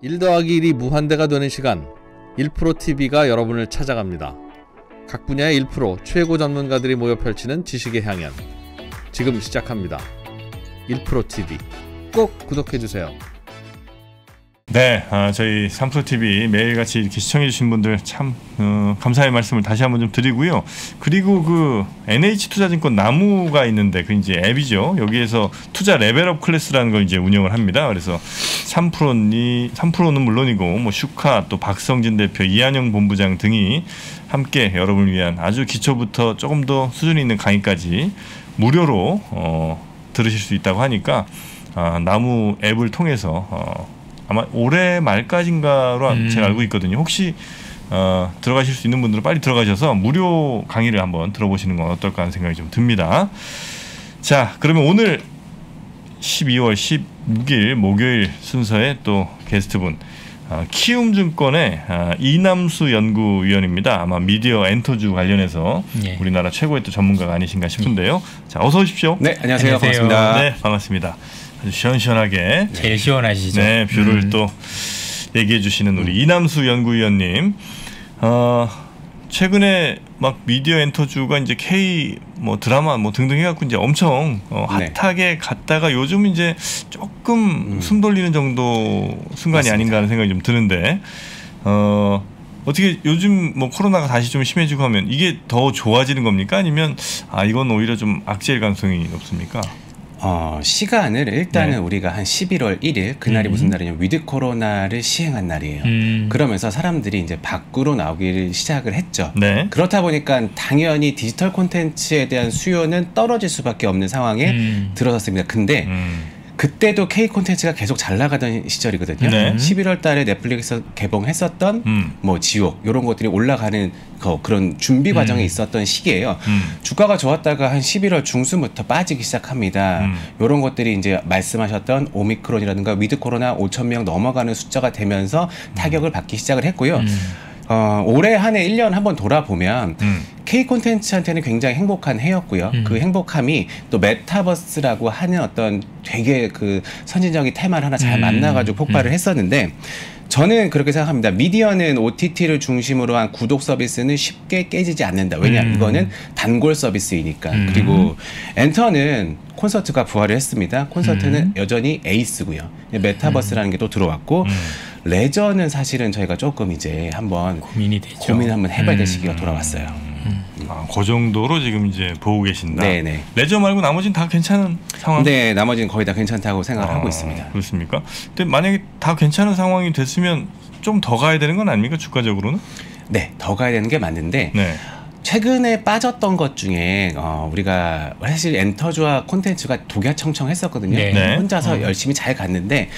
1 더하기 1이 무한대가 되는 시간 1프로TV가 여러분을 찾아갑니다. 각 분야의 1프로 최고 전문가들이 모여 펼치는 지식의 향연 지금 시작합니다. 1프로TV 꼭 구독해주세요. 네, 아, 저희 3프로TV 매일같이 이렇게 시청해주신 분들 참 어, 감사의 말씀을 다시 한번 좀 드리고요. 그리고 그 NH투자증권 나무가 있는데 그 이제 앱이죠. 여기에서 투자 레벨업 클래스라는 걸 이제 운영을 합니다. 그래서 3프로니 3프로는 물론이고 뭐 슈카 또 박성진 대표, 이한영 본부장 등이 함께 여러분을 위한 아주 기초부터 조금 더 수준 있는 강의까지 무료로 어, 들으실 수 있다고 하니까 아, 나무 앱을 통해서 어, 아마 올해 말까지인가로 음. 제가 알고 있거든요. 혹시 어, 들어가실 수 있는 분들은 빨리 들어가셔서 무료 강의를 한번 들어보시는 건 어떨까 하는 생각이 좀 듭니다. 자, 그러면 오늘 12월 16일 목요일 순서에 또 게스트분 어, 키움증권의 어, 이남수 연구위원입니다. 아마 미디어 엔터주 관련해서 예. 우리나라 최고의 또 전문가가 아니신가 싶은데요. 자, 어서 오십시오. 네, 안녕하세요. 안녕하세요. 반갑습니다. 네, 반갑습니다. 시원시원하게 제일 시원하시죠. 네, view를 음. 또 얘기해 주시는 우리 음. 이남수 연구위원님. 어, 최근에 막 미디어 엔터주가 이제 K 뭐 드라마 뭐 등등 해갖고 이제 엄청 어, 네. hot하게 네. 갔다가 요즘 이제 조금 음. 숨 돌리는 정도 순간이 맞습니다. 아닌가 하는 생각이 좀 드는데 어 어떻게 요즘 뭐 코로나가 다시 좀 심해지고 하면 이게 더 좋아지는 겁니까 아니면 아 이건 오히려 좀 악재일 가능성이 높습니까? 어, 시간을 일단은 네. 우리가 한 11월 1일 그날이 음. 무슨 날이냐면 위드 코로나를 시행한 날이에요. 음. 그러면서 사람들이 이제 밖으로 나오기를 시작을 했죠. 네. 그렇다 보니까 당연히 디지털 콘텐츠에 대한 수요는 떨어질 수밖에 없는 상황에 음. 들어섰습니다. 근데 음. 그때도 K 콘텐츠가 계속 잘 나가던 시절이거든요. 네. 11월 달에 넷플릭스 개봉했었던 음. 뭐 지옥 이런 것들이 올라가는 그, 그런 준비 과정에 음. 있었던 시기예요. 음. 주가가 좋았다가 한 11월 중순부터 빠지기 시작합니다. 이런 음. 것들이 이제 말씀하셨던 오미크론이라든가 위드 코로나 5천 명 넘어가는 숫자가 되면서 타격을 받기 시작을 했고요. 음. 어, 올해 한 해 1년 한번 돌아보면 음. K 콘텐츠한테는 굉장히 행복한 해였고요. 음. 그 행복함이 또 메타버스라고 하는 어떤 되게 그 선진적인 테마를 하나 잘 음. 만나가지고 폭발을 음. 했었는데 저는 그렇게 생각합니다. 미디어는 OTT를 중심으로 한 구독 서비스는 쉽게 깨지지 않는다. 왜냐, 음. 이거는 단골 서비스이니까. 음. 그리고 엔터는 콘서트가 부활을 했습니다. 콘서트는 음. 여전히 에이스고요. 메타버스라는 게 또 들어왔고 레저는 사실은 저희가 조금 이제 한번 고민이 되죠. 고민 한번 해봐야 될 음. 시기가 돌아왔어요. 음. 아, 그 정도로 지금 이제 보고 계신다. 네네. 레저 말고 나머지는 다 괜찮은 상황? 네, 나머지는 거의 다 괜찮다고 생각을 아, 하고 있습니다. 그렇습니까? 근데 만약에 다 괜찮은 상황이 됐으면 좀 더 가야 되는 건 아닙니까 주가적으로는? 네, 더 가야 되는 게 맞는데 네. 최근에 빠졌던 것 중에 어, 우리가 사실 엔터주와 콘텐츠가 독야청청했었거든요. 네. 혼자서 네. 열심히 잘 갔는데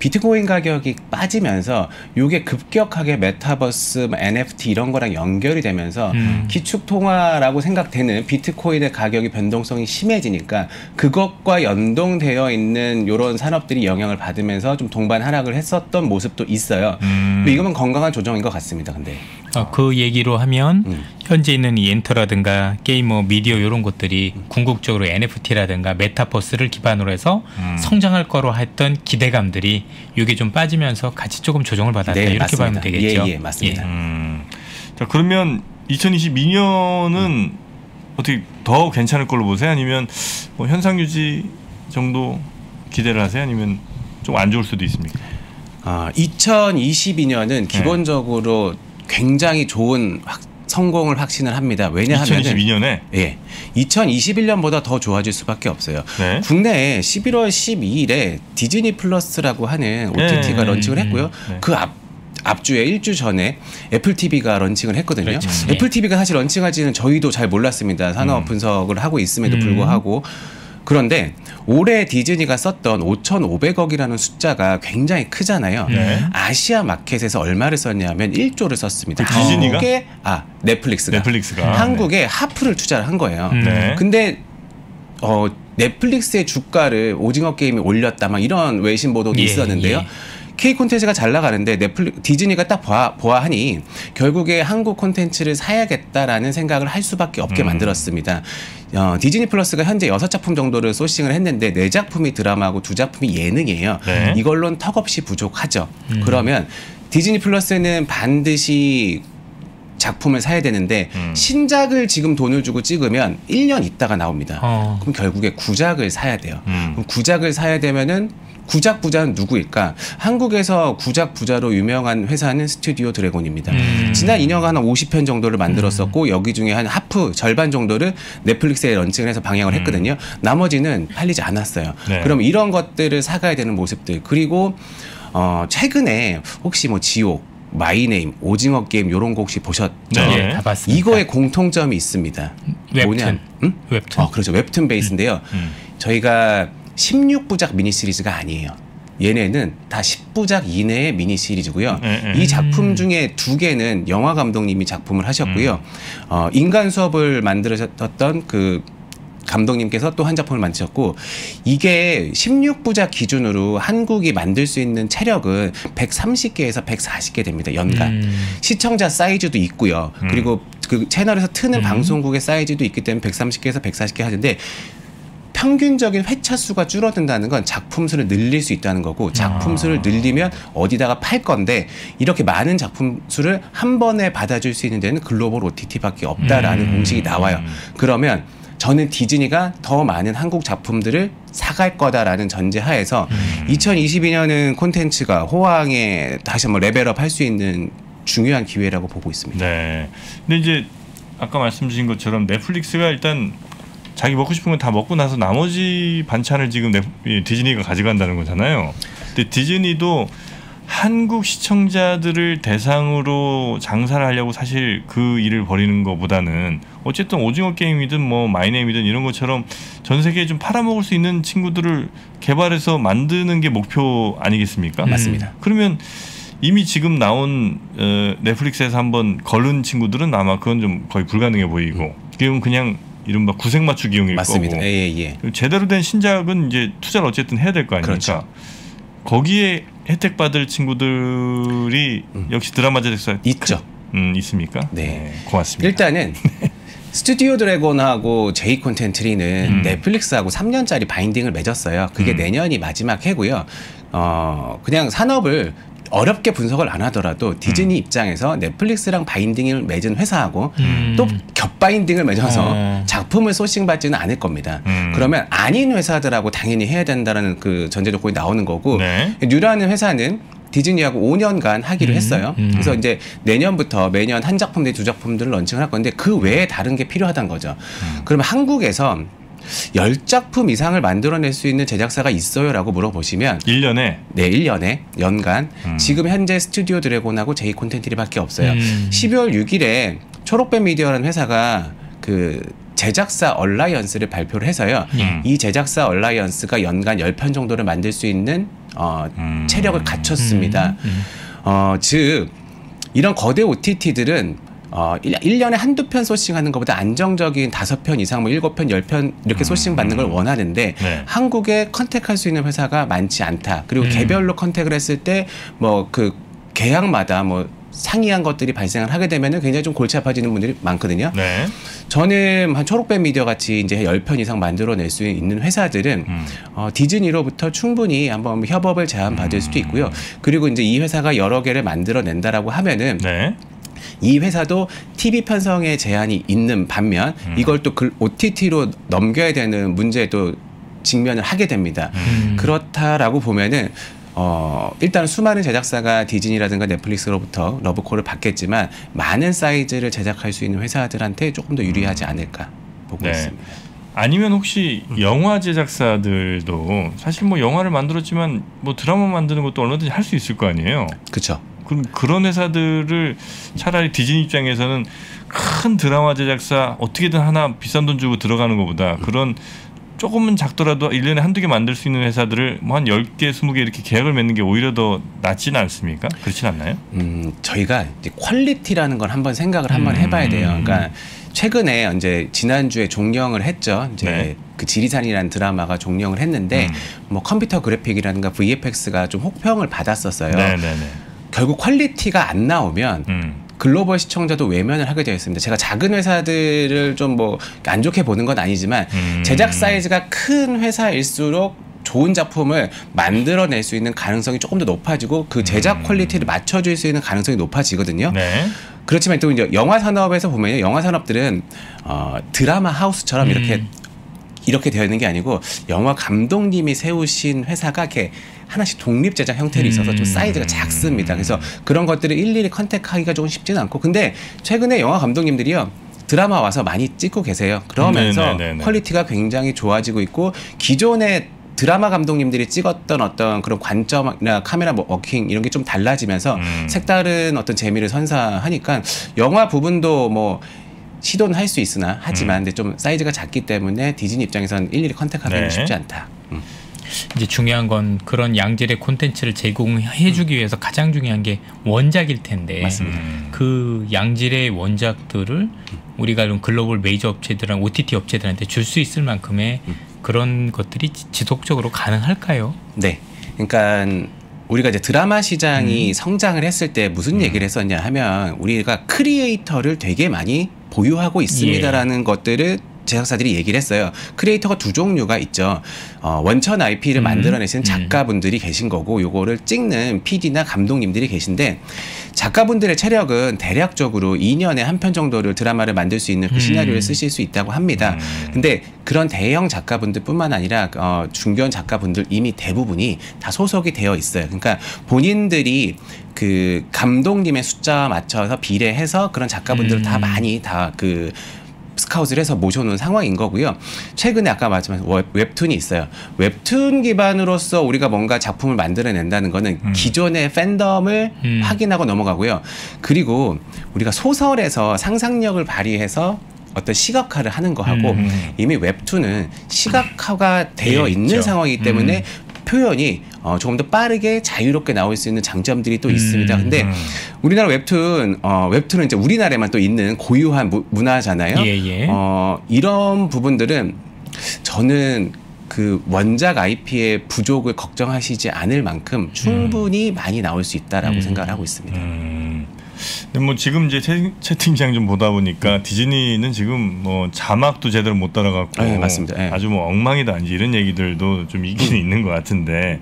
비트코인 가격이 빠지면서 이게 급격하게 메타버스, NFT 이런 거랑 연결이 되면서 음. 기축 통화라고 생각되는 비트코인의 가격이 변동성이 심해지니까 그것과 연동되어 있는 이런 산업들이 영향을 받으면서 좀 동반 하락을 했었던 모습도 있어요. 음. 이거는 건강한 조정인 것 같습니다. 근데 어, 그 얘기로 하면 음. 현재 있는 이 엔터라든가 게이머, 미디어 이런 것들이 음. 궁극적으로 NFT라든가 메타버스를 기반으로 해서 음. 성장할 거로 했던 기대감들이 이게 좀 빠지면서 같이 조금 조정을 받았다 네, 이렇게 맞습니다. 보면 되겠죠. 예, 예 맞습니다. 예. 음. 자 그러면 2022년은 음. 어떻게 더 괜찮을 걸로 보세요? 아니면 뭐 현상 유지 정도 기대를 하세요? 아니면 좀 안 좋을 수도 있습니까? 아, 2022년은 기본적으로 네. 굉장히 좋은 확, 성공을 확신을 합니다. 왜냐하면 2022년에 예, 2021년보다 더 좋아질 수밖에 없어요. 네. 국내에 11월 12일에 디즈니 플러스라고 하는 OTT가 네. launching을 했고요. 네. 그앞 앞주에 일주 전에 애플 TV가 launching을 했거든요. 그렇죠. 애플 TV가 사실 launching할지는 저희도 잘 몰랐습니다. 산업 음. 분석을 하고 있음에도 음. 불구하고 그런데 올해 디즈니가 썼던 5,500억이라는 숫자가 굉장히 크잖아요. 네. 아시아 마켓에서 얼마를 썼냐면 1조를 썼습니다. 그 디즈니가? 한국에 아 넷플릭스가, 넷플릭스가. 한국에 네. 하프를 투자를 한 거예요. 음. 네. 근데 어 넷플릭스의 주가를 오징어 게임이 올렸다 막 이런 외신 보도도 예, 있었는데요. 예. K 콘텐츠가 잘 나가는데 넷플릭 디즈니가 딱 보아, 보아하니 결국에 한국 콘텐츠를 사야겠다라는 생각을 할 수밖에 없게 음. 만들었습니다. 어, 디즈니 플러스가 현재 여섯 작품 정도를 소싱을 했는데 네 작품이 드라마고 두 작품이 예능이에요. 네. 이걸로는 턱없이 부족하죠. 음. 그러면 디즈니 플러스는 반드시 작품을 사야 되는데 음. 신작을 지금 돈을 주고 찍으면 1년 있다가 나옵니다. 어. 그럼 결국에 구작을 사야 돼요. 음. 그럼 구작을 사야 되면은 구작 부자는 누구일까? 한국에서 구작 부자로 유명한 회사는 스튜디오 드래곤입니다. 음. 지난 2년간 한 50편 정도를 만들었었고 음. 여기 중에 한 하프 절반 정도를 넷플릭스에 launching을 해서 방영을 음. 했거든요. 나머지는 팔리지 않았어요. 네. 그럼 이런 것들을 사가야 되는 모습들 그리고 어 최근에 혹시 뭐 지옥 마이네임, 오징어 게임 요런 거 혹시 보셨죠? 네, 다 봤습니다. 이거에 공통점이 있습니다. 웹툰. 뭐냐? 응? 웹툰. 어, 그렇죠. 웹툰 베이스인데요. 음, 음. 저희가 16부작 미니 시리즈가 아니에요. 얘네는 다 10부작 이내의 미니 시리즈고요. 네, 네. 이 작품 중에 두 개는 영화 감독님이 작품을 하셨고요. 음. 어, 인간 수업을 만들으셨던 그 감독님께서 또 한 작품을 만드셨고 이게 16부작 기준으로 한국이 만들 수 있는 체력은 130개에서 140개 됩니다. 연간. 음. 시청자 사이즈도 있고요. 음. 그리고 그 채널에서 트는 음. 방송국의 사이즈도 있기 때문에 130개에서 140개 하는데 평균적인 회차 수가 줄어든다는 건 작품 수를 늘릴 수 있다는 거고 작품 수를 아. 늘리면 어디다가 팔 건데 이렇게 많은 작품 수를 한 번에 받아줄 수 있는 데는 글로벌 OTT밖에 없다라는 음. 공식이 나와요. 그러면 저는 디즈니가 더 많은 한국 작품들을 사갈 거다라는 전제하에서 음. 2022년은 콘텐츠가 호황에 다시 한번 level up 할 수 있는 중요한 기회라고 보고 있습니다. 네. 근데 이제 아까 말씀 주신 것처럼 넷플릭스가 일단 자기 먹고 싶은 건 다 먹고 나서 나머지 반찬을 지금 디즈니가 가져간다는 거잖아요. 근데 디즈니도 한국 시청자들을 대상으로 장사를 하려고 사실 그 일을 벌이는 것보다는 어쨌든 오징어 게임이든 뭐 마이네임이든 이런 것처럼 전 세계에 좀 팔아먹을 수 있는 친구들을 개발해서 만드는 게 목표 아니겠습니까? 음. 맞습니다. 그러면 이미 지금 나온 어, 넷플릭스에서 한번 걸른 친구들은 아마 그건 좀 거의 불가능해 보이고 지금 그냥 이른바 구색 맞추기용일 맞습니다. 거고 예, 예. 제대로 된 신작은 이제 투자를 어쨌든 해야 될 거 아닙니까? 그렇죠. 거기에 혜택 받을 친구들이 음. 역시 드라마 제작사 있죠. 음, 있습니까? 네. 네. 고맙습니다. 일단은 스튜디오 드래곤하고 제이 콘텐트리는 음. 넷플릭스하고 3년짜리 binding을 맺었어요. 그게 음. 내년이 마지막 해고요. 어, 그냥 산업을 어렵게 분석을 안 하더라도 디즈니 음. 입장에서 넷플릭스랑 binding을 맺은 회사하고 음. 또 겹binding을 맺어서 어. 작품을 sourcing 받지는 않을 겁니다. 음. 그러면 아닌 회사들하고 당연히 해야 된다는 그 전제 조건이 나오는 거고 네. 뉴라는 회사는 디즈니하고 5년간 하기로 음. 했어요. 음. 그래서 이제 내년부터 매년 한 작품 내 두 작품들을 launching을 할 건데 그 외에 다른 게 필요하다는 거죠. 음. 그러면 한국에서 열작품 이상을 만들어낼 수 있는 제작사가 있어요 라고 물어보시면 1년에 네, 1년에 연간 음. 지금 현재 스튜디오 드래곤하고 제이 콘텐트리밖에 없어요. 음. 12월 6일에 초록뱀 미디어라는 회사가 그 제작사 alliance를 발표를 해서요. 음. 이 제작사 alliance가 연간 10편 정도를 만들 수 있는 어, 음. 체력을 갖췄습니다. 음. 어, 즉 이런 거대 OTT들은 어, 1 년에 한두 편 sourcing하는 것보다 안정적인 다섯 편 이상 뭐 일곱 편, 열 편 이렇게 sourcing 받는 걸 음. 원하는데 네. 한국에 contact할 수 있는 회사가 많지 않다. 그리고 음. 개별로 contact을 했을 때 뭐 그 계약마다 뭐 상이한 것들이 발생을 하게 되면은 굉장히 좀 골치 아파지는 분들이 많거든요. 네. 저는 한 초록뱀 미디어 같이 이제 열 편 이상 만들어낼 수 있는 회사들은 음. 어, 디즈니로부터 충분히 한번 협업을 제안 받을 수도 음. 있고요. 그리고 이제 이 회사가 여러 개를 만들어낸다라고 하면은 네. 이 회사도 TV 편성에 제한이 있는 반면 음. 이걸 또 OTT로 넘겨야 되는 문제도 직면을 하게 됩니다. 음. 그렇다라고 보면은 어, 일단 수많은 제작사가 디즈니라든가 넷플릭스로부터 러브콜을 받겠지만 많은 사이즈를 제작할 수 있는 회사들한테 조금 더 유리하지 않을까 보고 네. 있습니다. 아니면 혹시 영화 제작사들도 사실 뭐 영화를 만들었지만 뭐 드라마 만드는 것도 얼마든지 할 수 있을 거 아니에요. 그렇죠. 그럼 그런 회사들을 차라리 디즈니 입장에서는 큰 드라마 제작사 어떻게든 하나 비싼 돈 주고 들어가는 것보다 그런 조금은 작더라도 1년에 한두 개 만들 수 있는 회사들을 뭐한 10개, 20개 이렇게 계약을 맺는 게 오히려 더 낫지는 않습니까? 그렇진 않나요? 음, 저희가 이제 quality라는 걸 한번 생각을 한번 음, 해봐야 돼요. 그러니까 최근에 이제 지난주에 종영을 했죠. 이제 네. 그 지리산이라는 드라마가 종영을 했는데 음. 뭐 컴퓨터 그래픽이라든가 VFX가 좀 혹평을 받았었어요. 네네네. 네, 네. 결국 quality가 안 나오면 음. 글로벌 시청자도 외면을 하게 되어 있습니다. 제가 작은 회사들을 좀 뭐 안 좋게 보는 건 아니지만 음. 제작 사이즈가 큰 회사일수록 좋은 작품을 만들어낼 수 있는 가능성이 조금 더 높아지고 그 제작 음. quality를 맞춰줄 수 있는 가능성이 높아지거든요. 네. 그렇지만 또 이제 영화 산업에서 보면 영화 산업들은 어, 드라마 하우스처럼 음. 이렇게 이렇게 되어 있는 게 아니고 영화 감독님이 세우신 회사가 이렇게 하나씩 독립 제작 형태로 있어서 좀 사이즈가 음. 작습니다. 그래서 그런 것들을 일일이 contact하기가 조금 쉽지는 않고 근데 최근에 영화 감독님들이요. 드라마 와서 많이 찍고 계세요. 그러면서 네네네네. 네, 네, 네. quality가 굉장히 좋아지고 있고 기존의 드라마 감독님들이 찍었던 어떤 그런 관점이나 카메라 뭐 working 이런 게 좀 달라지면서 음. 색다른 어떤 재미를 선사하니까 영화 부분도 뭐 시도는 할 수 있으나 하지만 음. 근데 좀 사이즈가 작기 때문에 디즈니 입장에서는 일일이 contact하기는 네. 쉽지 않다. 음. 이제 중요한 건 그런 양질의 콘텐츠를 제공해주기 위해서 가장 중요한 게 원작일 텐데 맞습니다. 음. 그 양질의 원작들을 우리가 이런 글로벌 메이저 업체들랑 OTT 업체들한테 줄 수 있을 만큼의 음. 그런 것들이 지속적으로 가능할까요? 네. 그러니까 우리가 이제 드라마 시장이 음. 성장을 했을 때 무슨 음. 얘기를 했었냐 하면 우리가 creator를 되게 많이 보유하고 있습니다라는 예. 것들을 제작사들이 얘기를 했어요. creator가 두 종류가 있죠. 어, 원천 IP를 음. 만들어내시는 음. 작가분들이 음. 계신 거고 요거를 찍는 PD나 감독님들이 계신데 작가분들의 체력은 대략적으로 2년에 한 편 정도를 드라마를 만들 수 있는 그 음. 시나리오를 쓰실 수 있다고 합니다. 음. 근데 그런 대형 작가분들뿐만 아니라 어, 중견 작가분들 이미 대부분이 다 소속이 되어 있어요. 그러니까 본인들이 그 감독님의 숫자 맞춰서 비례해서 그런 작가분들을 음. 다 많이 다그 스카웃을 해서 모셔놓은 상황인 거고요. 최근에 아까 말씀하신 웹툰이 있어요. 웹툰 기반으로서 우리가 뭔가 작품을 만들어낸다는 거는 음. 기존의 팬덤을 음. 확인하고 넘어가고요. 그리고 우리가 소설에서 상상력을 발휘해서 어떤 시각화를 하는 거하고 음. 이미 웹툰은 시각화가 되어 네, 있는. 상황이기 때문에 음. 표현이 어, 조금 더 빠르게 자유롭게 나올 수 있는 장점들이 또 음, 있습니다. 근데 음. 우리나라 웹툰 어, 웹툰은 이제 우리나라에만 또 있는 고유한 무, 문화잖아요. 예, 예. 어, 이런 부분들은 저는 그 원작 IP의 부족을 걱정하시지 않을 만큼 충분히 음. 많이 나올 수 있다라고 음. 생각을 하고 있습니다. 음. 근데 뭐 지금 이제 채, 채팅 창 좀 보다 보니까 음. 디즈니는 지금 뭐 자막도 제대로 못 따라갔고 네, 맞습니다. 네. 아주 뭐 엉망이다 이런 얘기들도 좀 있기는 음. 있는 것 같은데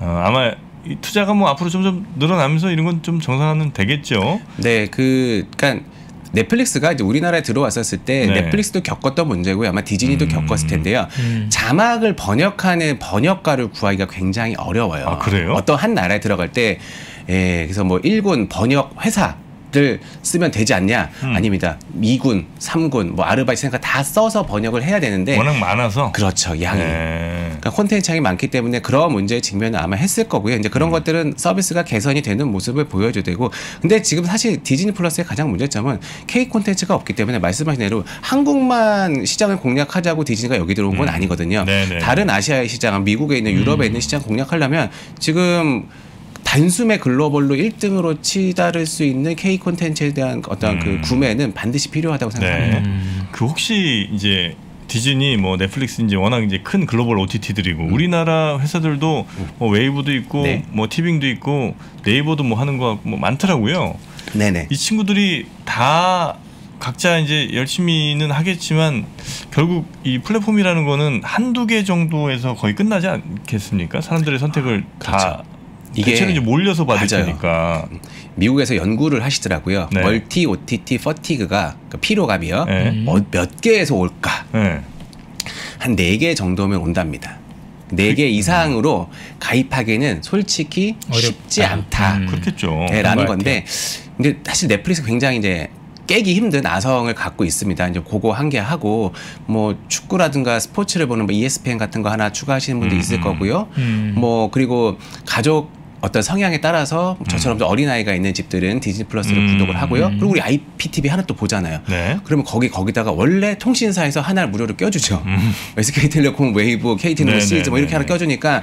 어, 아마 이 투자가 뭐 앞으로 점점 늘어나면서 이런 건 좀 정상화는 되겠죠. 네, 그 그러니까 넷플릭스가 이제 우리나라에 들어왔었을 때 네. 넷플릭스도 겪었던 문제고요. 아마 디즈니도 음. 겪었을 텐데요. 음. 자막을 번역하는 번역가를 구하기가 굉장히 어려워요. 아, 그래요? 어떤 한 나라에 들어갈 때 예, 그래서 뭐 일군 번역 회사 를 쓰면 되지 않냐? 음. 아닙니다. 미군, 삼군, 뭐 아르바이트 생각 다 써서 번역을 해야 되는데 워낙 많아서 그렇죠 양이 네. 그러니까 콘텐츠 양이 많기 때문에 그런 문제 직면을 아마 했을 거고요. 이제 그런 음. 것들은 서비스가 개선이 되는 모습을 보여줘야 되고 근데 지금 사실 디즈니 플러스의 가장 문제점은 K 콘텐츠가 없기 때문에 말씀하신 대로 한국만 시장을 공략하자고 디즈니가 여기 들어온 건 음. 아니거든요. 네네. 다른 아시아의 시장, 미국에 있는 유럽에 음. 있는 시장 공략하려면 지금 단숨에 글로벌로 1등으로 치다를 수 있는 K 콘텐츠에 대한 어떤 그 음. 그 구매는 반드시 필요하다고 생각합니다. 네. 음. 그 혹시 이제 디즈니 뭐 넷플릭스 이제 워낙 이제 큰 글로벌 OTT들이고 음. 우리나라 회사들도 음. 뭐 웨이브도 있고 네. 뭐 티빙도 있고 네이버도 뭐 하는 거 뭐 많더라고요. 네네. 이 친구들이 다 각자 이제 열심히는 하겠지만 결국 이 플랫폼이라는 거는 한두 개 정도에서 거의 끝나지 않겠습니까? 사람들의 선택을 아, 그렇죠. 다 이게 대체로 이제 몰려서 받을 맞아요. 테니까. 미국에서 연구를 하시더라고요. 네. 멀티 OTT 퍼티그가 그 피로감이요. 네. 어, 몇 개에서 올까? 네. 한네 개 정도면 온답니다. 네개 이상으로 가입하기는 솔직히 쉽지 않다. 음. 그렇겠죠. 네, 라는 건데, 근데 사실 넷플릭스 굉장히 이제 깨기 힘든 아성을 갖고 있습니다. 이제 그거 한 개 하고 뭐 축구라든가 스포츠를 보는 뭐 ESPN 같은 거 하나 추가하시는 분도 음, 있을 거고요. 음. 뭐 그리고 가족 어떤 성향에 따라서 저처럼 음. 어린아이가 있는 집들은 디즈니 플러스를 음. 구독을 하고요. 그리고 우리 IPTV 하나 또 보잖아요. 네. 그러면 거기 거기다가 원래 통신사에서 하나를 무료로 껴주죠. 음. SK텔레콤, 웨이브, KT는 시즌 뭐 이렇게 하나 껴주니까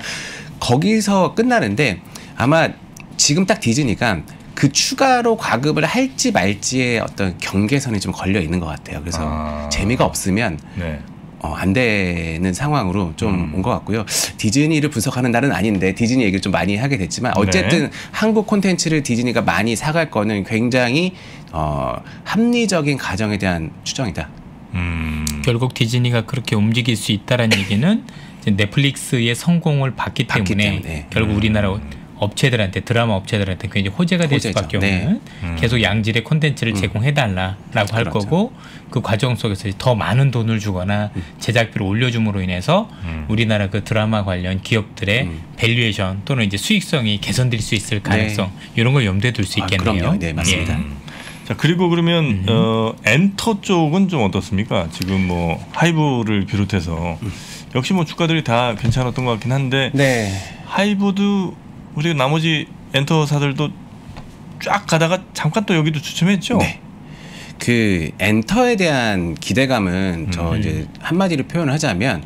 거기서 끝나는데 아마 지금 딱 디즈니가 그 추가로 과금을 할지 말지의 어떤 경계선이 좀 걸려 있는 것 같아요. 그래서 아. 재미가 없으면 네. 어, 안 되는 상황으로 좀 온것 음. 같고요. 디즈니를 분석하는 날은 아닌데 디즈니 얘기를 좀 많이 하게 됐지만 어쨌든 네. 한국 콘텐츠를 디즈니가 많이 사갈 거는 굉장히 어, 합리적인 가정에 대한 추정이다. 음. 결국 디즈니가 그렇게 움직일 수 있다라는 얘기는 넷플릭스의 성공을 봤기, 봤기 때문에, 때문에, 결국 음. 우리나라 업체들한테 드라마 업체들한테 굉장히 호재가 될 호재죠. 수밖에 네. 없는 음. 계속 양질의 콘텐츠를 음. 제공해달라라고 그렇죠. 할 거고 그 과정 속에서 더 많은 돈을 주거나 음. 제작비를 올려줌으로 인해서 음. 우리나라 그 드라마 관련 기업들의 음. valuation 또는 이제 수익성이 개선될 수 있을 가능성 네. 이런 걸 염두에 둘 수 있겠네요. 아, 네 맞습니다. 예. 자 그리고 그러면 음. 어, 엔터 쪽은 좀 어떻습니까? 지금 뭐 하이브를 비롯해서 역시 뭐 주가들이 다 괜찮았던 것 같긴 한데 네. 하이브도 우리 나머지 엔터사들도 쫙 가다가 잠깐 또 여기도 주춤했죠. 네. 그 엔터에 대한 기대감은 저 음. 이제 한마디로 표현을 하자면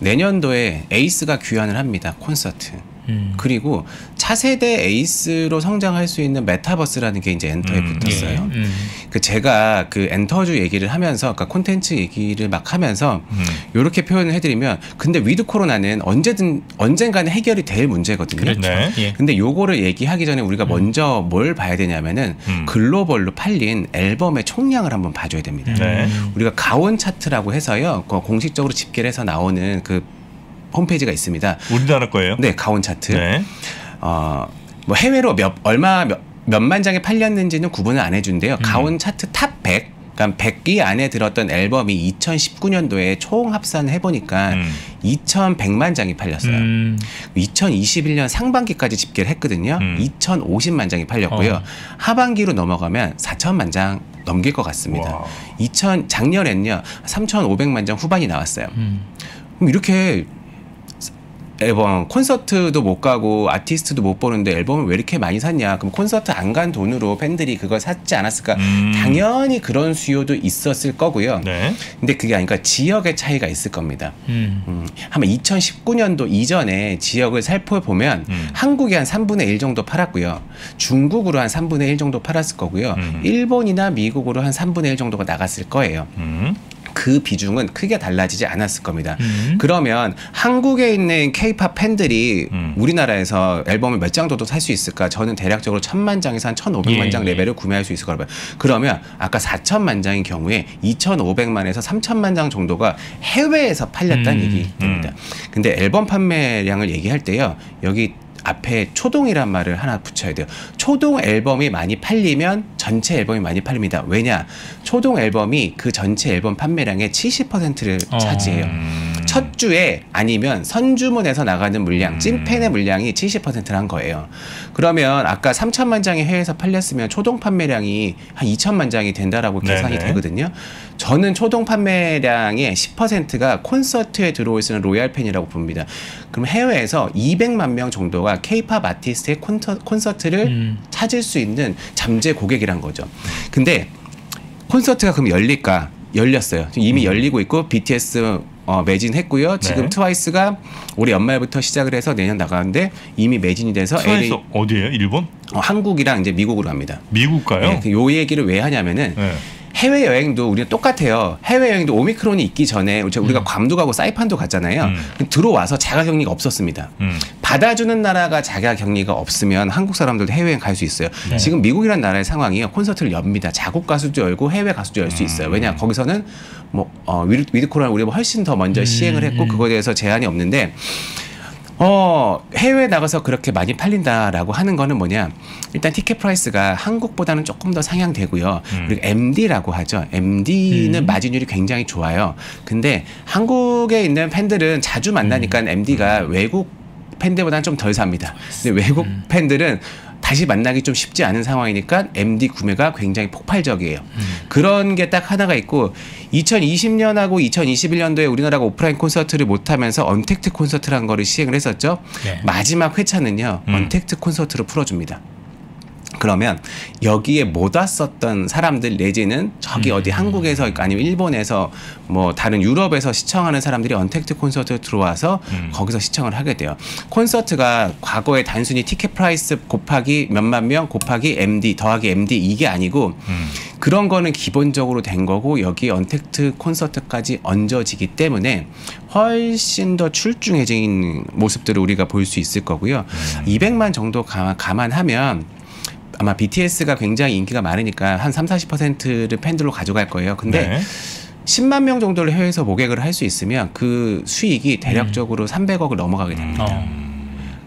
내년도에 에이스가 귀환을 합니다. 콘서트. 음. 그리고 차세대 에이스로 성장할 수 있는 메타버스라는 게 이제 엔터에 음. 붙었어요. 예. 음. 그 제가 그 엔터주 얘기를 하면서 그러니까 콘텐츠 얘기를 막 하면서 이렇게 음. 표현을 해드리면 근데 with 코로나는 언제든 언젠가는 해결이 될 문제거든요. 그렇죠. 네. 예. 근데 요거를 얘기하기 전에 우리가 음. 먼저 뭘 봐야 되냐면은 음. 글로벌로 팔린 앨범의 총량을 한번 봐줘야 됩니다. 네. 우리가 가온 차트라고 해서요, 그 공식적으로 집계를 해서 나오는 그 홈페이지가 있습니다. 우리나라 거예요? 네, 가온 차트. 네. 어, 뭐 해외로 몇 얼마 몇, 몇만 장이 팔렸는지는 구분을 안 해준대요. 음. 가온 차트 top 100. 그러니까 100위 안에 들었던 앨범이 2019년도에 총 합산을 해보니까 음. 2,100만 장이 팔렸어요. 음. 2021년 상반기까지 집계를 했거든요. 음. 2,050만 장이 팔렸고요. 어. 하반기로 넘어가면 4천만 장 넘길 것 같습니다. 와. 2000 작년엔요 3,500만 장 후반이 나왔어요. 음. 그럼 이렇게 앨범 콘서트도 못 가고 아티스트도 못 보는데 앨범을 왜 이렇게 많이 샀냐? 그럼 콘서트 안 간 돈으로 팬들이 그걸 샀지 않았을까? 음. 당연히 그런 수요도 있었을 거고요. 네. 근데 그게 아니까 지역의 차이가 있을 겁니다. 음. 음. 아마 2019년도 이전에 지역을 살펴보면 음. 한국이 한 3분의 1 정도 팔았고요. 중국으로 한 3분의 1 정도 팔았을 거고요. 음. 일본이나 미국으로 한 3분의 1 정도가 나갔을 거예요. 음. 그 비중은 크게 달라지지 않았을 겁니다. 음. 그러면 한국에 있는 케이팝 팬들이 음. 우리나라에서 앨범을 몇 장 정도 살 수 있을까? 저는 대략적으로 천만 장에서 한 천오백만 예, 장 예. 레벨을 구매할 수 있을 거라고요. 그러면 아까 사천만 장인 경우에 이천오백만에서 삼천만 장 정도가 해외에서 팔렸다는 음. 얘기입니다. 음. 근데 앨범 판매량을 얘기할 때요. 여기 앞에 초동이란 말을 하나 붙여야 돼요. 초동 앨범이 많이 팔리면 전체 앨범이 많이 팔립니다. 왜냐? 초동 앨범이 그 전체 앨범 판매량의 70%를 어. 차지해요. 음. 첫 주에 아니면 선주문에서 나가는 물량, 음. 찐팬의 물량이 70%란 거예요. 그러면 아까 3천만 장이 해외에서 팔렸으면 초동 판매량이 한 2천만 장이 된다라고 계산이 네네. 되거든요. 저는 초동 판매량의 10%가 콘서트에 들어올 수 있는 로얄 팬이라고 봅니다. 그럼 해외에서 200만 명 정도가 케이팝 아티스트의 콘서트, 를 음. 찾을 수 있는 잠재 고객이란 거죠. 근데 콘서트가 그럼 열릴까? 열렸어요. 이미 음. 열리고 있고 BTS 어, 매진했고요. 지금 네. 트와이스가 올해 연말부터 시작을 해서 내년 나가는데 이미 매진이 돼서 트와이스 LA, 어디예요? 일본? 어, 한국이랑 이제 미국으로 합니다. 미국 가요? 네, 그요 얘기를 왜 하냐면은 네. 해외 여행도 우리는 똑같아요. 해외 여행도 오미크론이 있기 전에 우리가 음. 괌도 가고 사이판도 갔잖아요. 음. 들어와서 자가격리가 없었습니다. 음. 받아주는 나라가 자가격리가 없으면 한국 사람들도 해외여행 갈 수 있어요. 네. 지금 미국이라는 나라의 상황이요. 콘서트를 엽니다. 자국 가수도 열고 해외 가수도 열 수 있어요. 음. 왜냐 거기서는 뭐 어, with, with 코로나 우리가 훨씬 더 먼저 음. 시행을 했고 그거에 대해서 제한이 없는데 어, 해외 나가서 그렇게 많이 팔린다라고 하는 거는 뭐냐. 일단 ticket price가 한국보다는 조금 더 상향되고요. 음. 그리고 MD라고 하죠. MD는 음. 마진율이 굉장히 좋아요. 근데 한국에 있는 팬들은 자주 만나니까 음. MD가 외국 팬들보다는 좀 덜 삽니다. 근데 외국 음. 팬들은 다시 만나기 좀 쉽지 않은 상황이니까 MD 구매가 굉장히 폭발적이에요. 음. 그런 게 딱 하나가 있고 2020년하고 2021년도에 우리나라가 오프라인 콘서트를 못하면서 언택트 콘서트라는 거를 시행을 했었죠. 네. 마지막 회차는요 음. 언택트 콘서트로 풀어줍니다. 그러면 여기에 못 왔었던 사람들 내지는 저기 음. 어디 한국에서 아니면 일본에서 뭐 다른 유럽에서 시청하는 사람들이 언택트 콘서트 들어와서 음. 거기서 시청을 하게 돼요. 콘서트가 과거에 단순히 ticket price 곱하기 몇만 명 곱하기 MD 더하기 MD 이게 아니고 음. 그런 거는 기본적으로 된 거고 여기 언택트 콘서트까지 얹어지기 때문에 훨씬 더 출중해진 모습들을 우리가 볼 수 있을 거고요. 음. 200만 정도 감안하면 아마 BTS가 굉장히 인기가 많으니까 한 3, 40%를 팬들로 가져갈 거예요. 근데 네. 10만 명 정도를 해외에서 모객을 할 수 있으면 그 수익이 대략적으로 음. 300억을 넘어가게 됩니다. 어.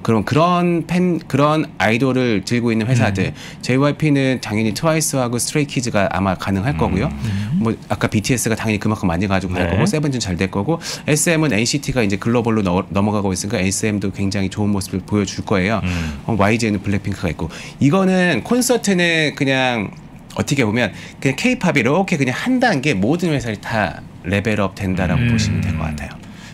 그럼 그런 팬 그런 아이돌을 들고 있는 회사들 음. JYP는 당연히 트와이스하고 스트레이키즈가 아마 가능할 거고요. 음. 뭐 아까 BTS가 당연히 그만큼 많이 가지고 갈 네. 거고 세븐틴 잘될 거고 SM은 NCT가 이제 글로벌로 너, 넘어가고 있으니까 SM도 굉장히 좋은 모습을 보여줄 거예요. 음. 어, YG는 블랙핑크가 있고 이거는 콘서트는 그냥 어떻게 보면 그냥 케이팝이 이렇게 그냥 한 단계 모든 회사들이 다 level up 된다라고 음. 보시면 될 것 같아요.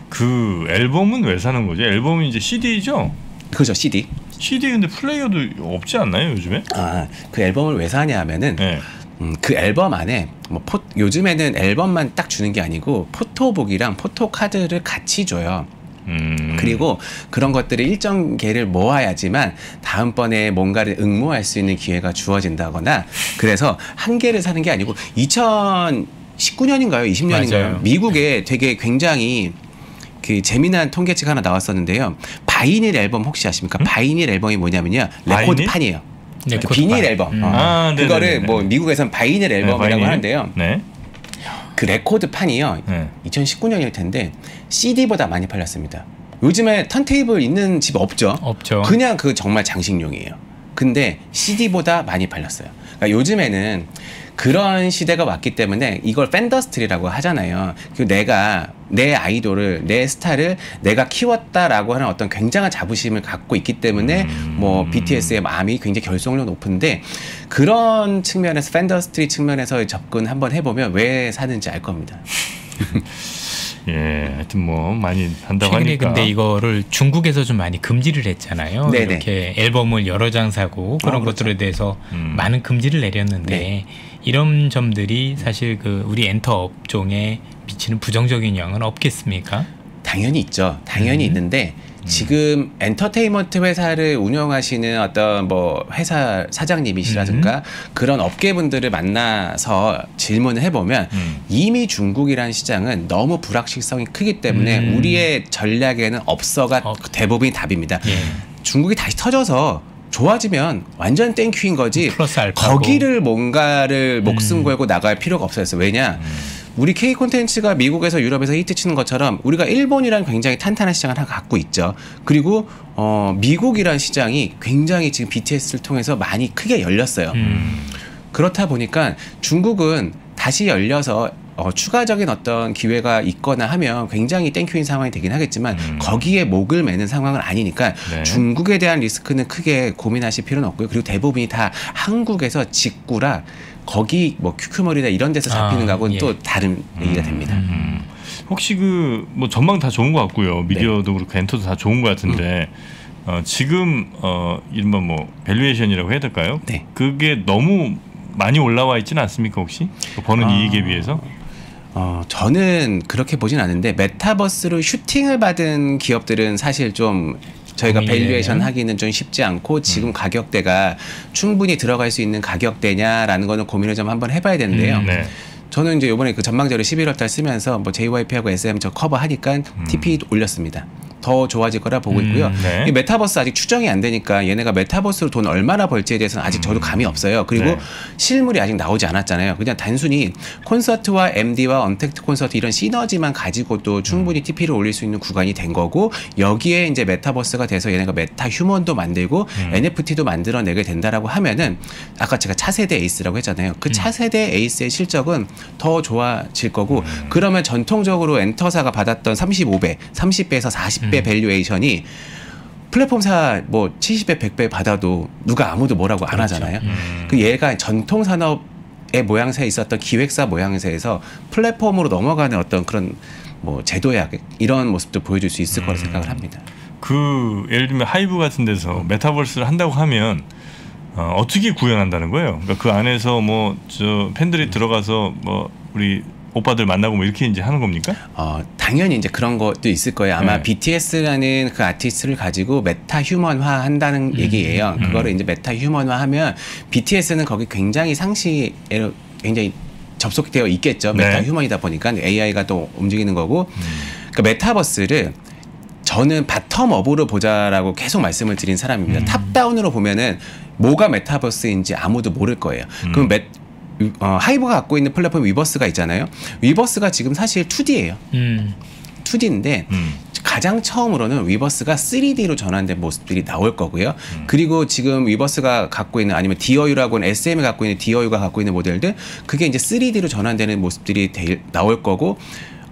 그 앨범은 왜 사는 거죠? 앨범은 이제 CD죠? 그죠 CD. CD 근데 플레이어도 없지 않나요 요즘에? 아 그 앨범을 왜 사냐 하면은 네. 음, 그 앨범 안에 뭐 포, 요즘에는 앨범만 딱 주는 게 아니고 포토북이랑 포토카드를 같이 줘요. 음. 그리고 그런 것들을 일정 개를 모아야지만 다음번에 뭔가를 응모할 수 있는 기회가 주어진다거나 그래서 한 개를 사는 게 아니고 2019년인가요? 20년인가요? 맞아요. 미국에 되게 굉장히 그 재미난 통계치가 하나 나왔었는데요. vinyl 앨범 혹시 아십니까? 음? vinyl 앨범이 뭐냐면요. 레코드판이에요. 네, 그 비닐 앨범. 음. 어. 아, 그거를 뭐 미국에서는 vinyl 앨범이라고 네, 하는데요. 네. 그 레코드 판이요. 네. 2019년일 텐데 CD보다 많이 팔렸습니다. 요즘에 턴테이블 있는 집 없죠. 없죠. 그냥 그 정말 장식용이에요. 근데 CD보다 많이 팔렸어요. 그러니까 요즘에는 그런 시대가 왔기 때문에 이걸 fandustry라고 하잖아요. 그 내가 내 아이돌을 내 스타를 내가 키웠다라고 하는 어떤 굉장한 자부심을 갖고 있기 때문에 음. 뭐 BTS의 아미 굉장히 결속력 높은데 그런 측면에서 fandustry 측면에서 접근 한번 해보면 왜 사는지 알 겁니다. 예, 하여튼 뭐 많이 한다고 최근에 하니까. 근데 이거를 중국에서 좀 많이 금지를 했잖아요. 네네. 이렇게 앨범을 여러 장 사고 그런 어, 그렇죠. 것들에 대해서 음. 많은 금지를 내렸는데 네. 이런 점들이 사실 그 우리 엔터 업종에 미치는 부정적인 영향은 없겠습니까? 당연히 있죠. 당연히 음. 있는데 음. 지금 엔터테인먼트 회사를 운영하시는 어떤 뭐 회사 사장님이시라든가 음. 그런 업계분들을 만나서 질문을 해보면 음. 이미 중국이라는 시장은 너무 불확실성이 크기 때문에 음. 우리의 전략에는 없어가 어. 대부분이 답입니다. 예. 중국이 다시 터져서 좋아지면 완전 thank you인 거지. 거기를 뭔가를 목숨 음. 걸고 나갈 필요가 없어졌어. 왜냐? 음. 우리 K 콘텐츠가 미국에서 유럽에서 히트 치는 것처럼 우리가 일본이란 굉장히 탄탄한 시장을 하나 갖고 있죠. 그리고 어 미국이란 시장이 굉장히 지금 BTS를 통해서 많이 크게 열렸어요. 음. 그렇다 보니까 중국은 다시 열려서 어, 추가적인 어떤 기회가 있거나 하면 굉장히 thank you인 상황이 되긴 하겠지만 음. 거기에 목을 매는 상황은 아니니까 네. 중국에 대한 리스크는 크게 고민하실 필요는 없고요. 그리고 대부분이 다 한국에서 직구라 거기 뭐 QQ Music이나 이런 데서 잡히는 아, 거하고는 예. 또 다른 얘기가 됩니다. 음. 음. 혹시 그 뭐 전망 다 좋은 것 같고요. 미디어도 네. 그렇고 엔터도 다 좋은 것 같은데 음. 어, 지금 어, 이른바 뭐 valuation이라고 해야 될까요? 네. 그게 너무 많이 올라와 있지는 않습니까 혹시 그 버는 아, 이익에 비해서? 어, 저는 그렇게 보진 않은데 메타버스로 슈팅을 받은 기업들은 사실 좀 저희가 valuation 하기는 좀 쉽지 않고 지금 음. 가격대가 충분히 들어갈 수 있는 가격대냐라는 거는 고민을 좀 한번 해봐야 되는데요. 음, 네. 저는 이제 이번에 그 전망 자료를 11월 달 쓰면서 뭐 JYP하고 SM 저 커버 하니까 음. TP 올렸습니다. 더 좋아질 거라 보고 음, 있고요. 음, 네. 이 메타버스 아직 추정이 안 되니까 얘네가 메타버스로 돈 얼마나 벌지에 대해서는 아직 저도 음. 감이 없어요. 그리고 네. 실물이 아직 나오지 않았잖아요. 그냥 단순히 콘서트와 MD와 untact 콘서트 이런 시너지만 가지고도 충분히 TP를 음. 올릴 수 있는 구간이 된 거고 여기에 이제 메타버스가 돼서 얘네가 meta human도 만들고 음. NFT도 만들어내게 된다라고 하면은 아까 제가 차세대 에이스라고 했잖아요. 그 차세대 에이스의 실적은 더 좋아질 거고 그러면 전통적으로 엔터사가 받았던 35배, 30배에서 40배 100배 음. valuation이 플랫폼사 뭐 70배, 100배 받아도 누가 아무도 뭐라고 안 그렇죠. 하잖아요. 음. 그 얘가 전통 산업의 모양새에 있었던 기획사 모양새에서 플랫폼으로 넘어가는 어떤 그런 뭐 재도약 이런 모습도 보여줄 수 있을 음. 거라 생각을 합니다. 그 예를 들면 하이브 같은 데서 메타버스를 한다고 하면 어, 어떻게 구현한다는 거예요? 그러니까 그 안에서 뭐 저 팬들이 들어가서 뭐 우리 오빠들 만나고 뭐 이렇게 이제 하는 겁니까? 어, 당연히 이제 그런 것도 있을 거예요. 아마 네. BTS라는 그 아티스트를 가지고 meta human화 한다는 음, 얘기예요. 음. 그거를 이제 meta human화 하면 BTS는 거기 굉장히 상시에 굉장히 접속되어 있겠죠. 네. meta human이다 보니까 AI가 또 움직이는 거고. 음. 그 메타버스를 저는 bottom-up으로 보자라고 계속 말씀을 드린 사람입니다. 음. top-down으로 보면은 뭐가 메타버스인지 아무도 모를 거예요. 음. 그럼 메, 어, 하이브가 갖고 있는 플랫폼 위버스가 있잖아요. 위버스가 지금 사실 2D예요. 음. 2D인데 음. 가장 처음으로는 위버스가 3D로 전환된 모습들이 나올 거고요. 음. 그리고 지금 위버스가 갖고 있는 아니면 DearU라고 는 SM이 갖고 있는 DearU가 갖고 있는 모델들 그게 이제 3D로 전환되는 모습들이 되, 나올 거고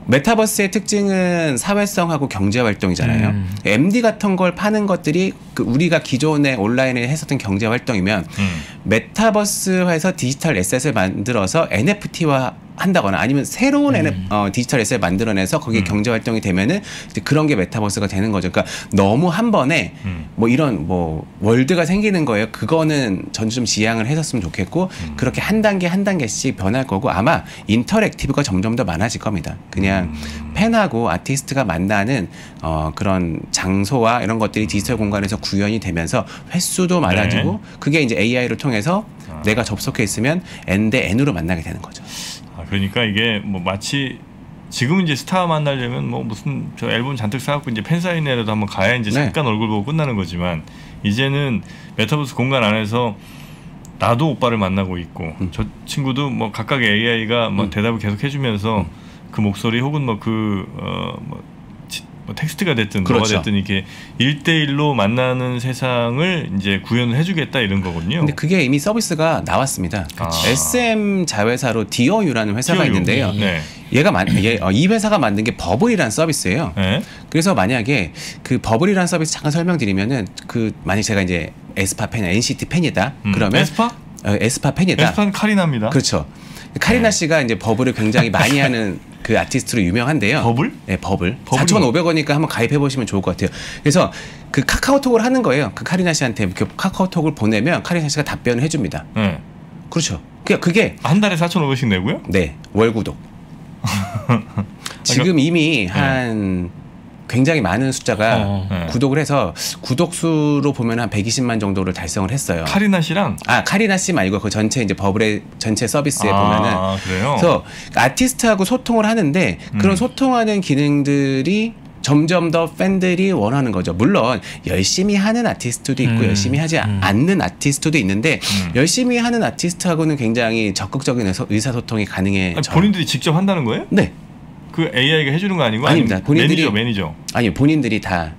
메타버스의 특징은 사회성하고 경제 활동이잖아요. 음. MD 같은 걸 파는 것들이 그 우리가 기존에 온라인에 했었던 경제 활동이면 음. 메타버스에서 digital asset을 만들어서 NFT와 한다거나 아니면 새로운 음. 어, digital asset을 만들어내서 거기에 음. 경제 활동이 되면은 그런 게 메타버스가 되는 거죠. 그러니까 너무 한 번에 음. 뭐 이런 뭐 world가 생기는 거예요. 그거는 전 좀 지양을 했었으면 좋겠고 음. 그렇게 한 단계 한 단계씩 변할 거고 아마 interactive가 점점 더 많아질 겁니다. 그냥 음. 팬하고 아티스트가 만나는 어, 그런 장소와 이런 것들이 디지털 공간에서 구현이 되면서 횟수도 많아지고 네. 그게 이제 AI를 통해서 아. 내가 접속해 있으면 N 대 N으로 만나게 되는 거죠. 그러니까 이게 뭐 마치 지금 이제 스타 만나려면 뭐 무슨 저 앨범 잔뜩 사갖고 이제 팬사인회라도 한번 가야 이제 네. 잠깐 얼굴 보고 끝나는 거지만 이제는 메타버스 공간 안에서 나도 오빠를 만나고 있고 음. 저 친구도 뭐 각각의 AI가 뭐 음. 대답을 계속 해주면서 음. 그 목소리 혹은 뭐그 어 뭐 뭐 텍스트가 됐든 그렇죠. 뭐가 됐든 이렇게 일대일로 만나는 세상을 이제 구현을 해주겠다 이런 거거든요. 근데 그게 이미 서비스가 나왔습니다. 아. SM 자회사로 디어유라는 회사가 디어유. 있는데요. 네. 얘가 만, 얘, 어, 이 회사가 만든 게 버블이라는 서비스예요. 네. 그래서 만약에 그 버블이라는 서비스 잠깐 설명드리면은 그 만약 제가 이제 에스파 팬, NCT 팬이다. 음. 그러면 에스파? 어, 에스파 팬이다. 에스파는 카리나입니다. 그렇죠. 카리나 네. 씨가 이제 버블을 굉장히 많이 하는 그 아티스트로 유명한데요. 버블? 네, 버블. 4,500원이니까 한번 가입해 보시면 좋을 것 같아요. 그래서 그 카카오톡을 하는 거예요. 그 카리나 씨한테 그 카카오톡을 보내면 카리나 씨가 답변을 해줍니다. 네. 그렇죠. 그게 그게 한 달에 4,500씩 내고요? 네, 월 구독. 지금 이미 네. 한 굉장히 많은 숫자가 어, 네. 구독을 해서 구독 수로 보면 한 120만 정도를 달성을 했어요. 카리나 씨랑 아 카리나 씨 말고 그 전체 이제 버블의 전체 서비스에 아, 보면은 그래요? 그래서 아티스트하고 소통을 하는데 그런 음. 소통하는 기능들이 점점 더 팬들이 원하는 거죠. 물론 열심히 하는 아티스트도 있고 음, 열심히 하지 음. 않는 아티스트도 있는데 음. 열심히 하는 아티스트하고는 굉장히 적극적인 의사소통이 가능해져. 본인들이 직접 한다는 거예요? 네. 그 AI가 해주는 거 아니고 아닙니다. 본인들이 매니저 매니저. 아니 본인들이 다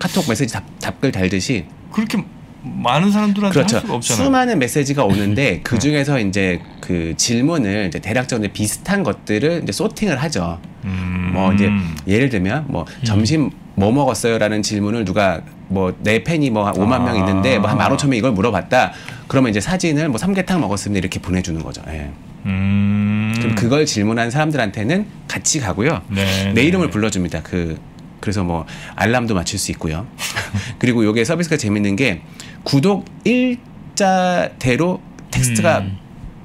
카톡 메시지 답, 답글 달듯이 그렇게 많은 사람들한테 그렇죠. 할 수가 없잖아요. 수많은 메시지가 오는데 그 중에서 이제 그 질문을 이제 대략적으로 비슷한 것들을 이제 sorting을 하죠. 음. 뭐 이제 예를 들면 뭐 음. 점심 뭐 먹었어요라는 질문을 누가 뭐 내 팬이 뭐 5만 아. 명 있는데 뭐 한 15,000명 이걸 물어봤다. 그러면 이제 사진을 뭐 삼계탕 먹었습니다 이렇게 보내주는 거죠. 예. 음. 그럼 그걸 질문한 사람들한테는 같이 가고요. 네, 내 네. 이름을 불러줍니다. 그 그래서 뭐 알람도 맞출 수 있고요. 그리고 요게 서비스가 재밌는 게 구독 일자대로 텍스트가 음.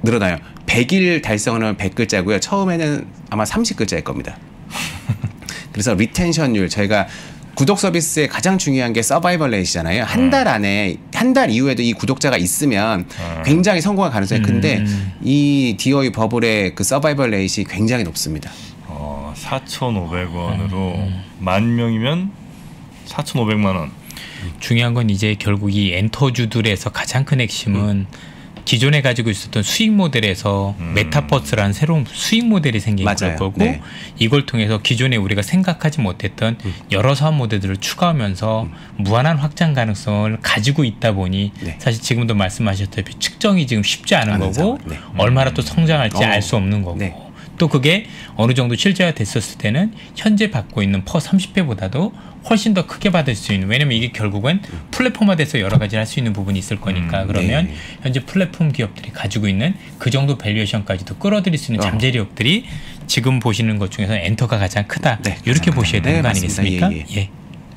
늘어나요. 100일 달성하면 100글자고요. 처음에는 아마 30글자일 겁니다. 그래서 retention율 저희가 구독 서비스의 가장 중요한 게 survival rate이잖아요. 한 달 안에 한 달 이후에도 이 구독자가 있으면 어. 굉장히 성공할 가능성이 큰데 음. 이 디어유 버블의 그 survival rate이 굉장히 높습니다. 어, 4,500원으로 음. 만 명이면 4,500만 원. 중요한 건 이제 결국 이 엔터주들에서 가장 큰 핵심은 음. 기존에 가지고 있었던 수익 모델에서 음. 메타버스라는 새로운 수익 모델이 생긴 걸 거고 네. 이걸 통해서 기존에 우리가 생각하지 못했던 음. 여러 사업 모델들을 추가하면서 음. 무한한 확장 가능성을 가지고 있다 보니 네. 사실 지금도 말씀하셨다시피 측정이 지금 쉽지 않은 거고 네. 얼마나 또 성장할지 어. 알수 없는 거고 네. 또 그게 어느 정도 실제화 됐었을 때는 현재 받고 있는 퍼 30배보다도 훨씬 더 크게 받을 수 있는 왜냐면 이게 결국은 플랫폼화 돼서 여러 가지 할수 있는 부분이 있을 거니까 음, 그러면 네. 현재 플랫폼 기업들이 가지고 있는 그 정도 valuation까지도 끌어들일 수 있는 어. 잠재력들이 지금 보시는 것 중에서 엔터가 가장 크다 네, 이렇게 보셔야 되는 네, 거 아니겠습니까? 예, 예. 예.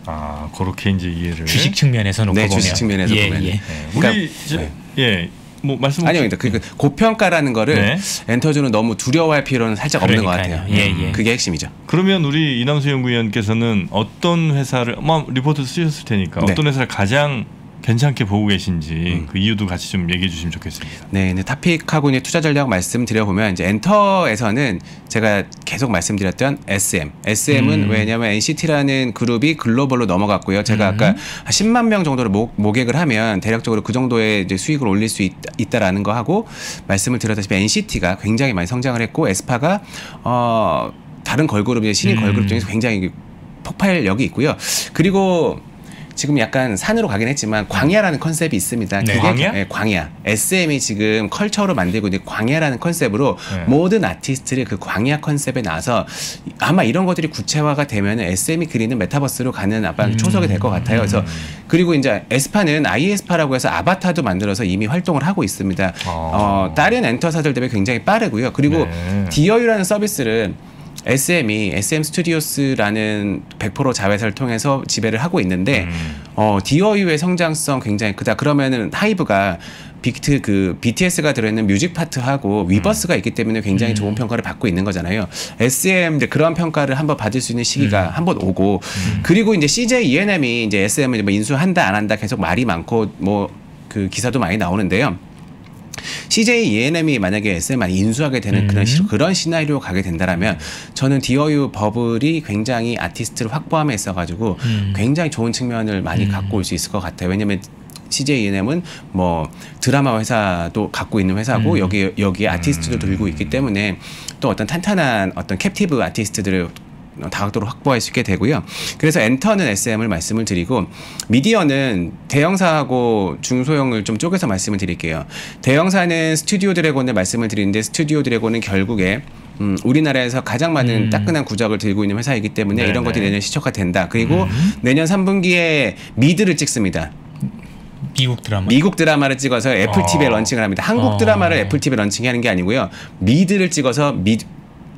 아 그렇게 이제 이해를 주식 측면에서 놓고 네, 보면 주식 측면에서 예, 보면 예. 네. 우리 그러니까, 이제 예. 뭐 말씀 아니요, 그, 그 고평가라는 거를 네. 엔터주는 너무 두려워할 필요는 살짝 그러니까요. 없는 것 같아요. 예, 예. 그게 핵심이죠. 그러면 우리 이남수 연구위원께서는 어떤 회사를 뭐 리포트 쓰셨을 테니까 네. 어떤 회사를 가장 괜찮게 보고 계신지 음. 그 이유도 같이 좀 얘기해 주시면 좋겠습니다. 네, 네 타픽하고 이제 투자 전략 말씀드려 보면 이제 엔터에서는 제가 계속 말씀드렸던 SM, SM은 음. 왜냐하면 NCT라는 그룹이 글로벌로 넘어갔고요. 제가 음. 아까 10만 명 정도를 모, 모객을 하면 대략적으로 그 정도의 이제 수익을 올릴 수 있, 있다라는 거 하고 말씀을 드렸다시피 NCT가 굉장히 많이 성장을 했고 에스파가 어 다른 걸그룹 이제 신인 음. 걸그룹 중에서 굉장히 폭발력이 있고요. 그리고 지금 약간 산으로 가긴 했지만 광야라는 컨셉이 있습니다. 네. 광야? 네, 광야. SM이 지금 culture로 만들고 있는 광야라는 컨셉으로 네. 모든 아티스트를 그 광야 컨셉에 넣어서 아마 이런 것들이 구체화가 되면 SM이 그리는 메타버스로 가는 아마 음. 초석이 될 것 같아요. 그래서 음. 그리고 이제 에스파는 아이에스파라고 해서 아바타도 만들어서 이미 활동을 하고 있습니다. 아. 어, 다른 엔터사들 대비 굉장히 빠르고요. 그리고 네. 디어유라는 서비스를 SM이 SM 스튜디오스라는 100% 자회사를 통해서 지배를 하고 있는데 음. 어, 디어유의 성장성 굉장히 크다. 그러면은 하이브가 빅히트 그 BTS가 들어있는 music 파트하고 위버스가 음. 있기 때문에 굉장히 음. 좋은 평가를 받고 있는 거잖아요. SM 이제 그런 평가를 한번 받을 수 있는 시기가 음. 한번 오고 음. 그리고 이제 CJ ENM이 이제 SM을 뭐 인수한다 안 한다 계속 말이 많고 뭐 그 기사도 많이 나오는데요. CJ ENM이 만약에 SM을 인수하게 되는 음. 그런 시, 그런 시나리오 가게 된다라면 저는 디어유 버블이 굉장히 아티스트를 확보함에 있어 가지고 음. 굉장히 좋은 측면을 많이 음. 갖고 올 수 있을 것 같아요. 왜냐면 CJ ENM은 뭐 드라마 회사도 갖고 있는 회사고 음. 여기 여기에 아티스트도 들고 있기 때문에 또 어떤 탄탄한 어떤 captive 아티스트들을 다각도로 확보할 수 있게 되고요. 그래서 엔터는 SM을 말씀을 드리고 미디어는 대형사하고 중소형을 좀 쪼개서 말씀을 드릴게요. 대형사는 스튜디오 드래곤을 말씀을 드리는데 스튜디오 드래곤은 결국에 음, 우리나라에서 가장 많은 음. 따끈한 구작을 들고 있는 회사이기 때문에 네네. 이런 것들이 내년 시초가 된다. 그리고 음. 내년 3분기에 미드를 찍습니다. 미국 드라마. 미국 드라마를 찍어서 애플 TV에 어. launching을 합니다. 한국 어. 드라마를 애플 TV에 launching하는 게 아니고요. 미드를 찍어서 미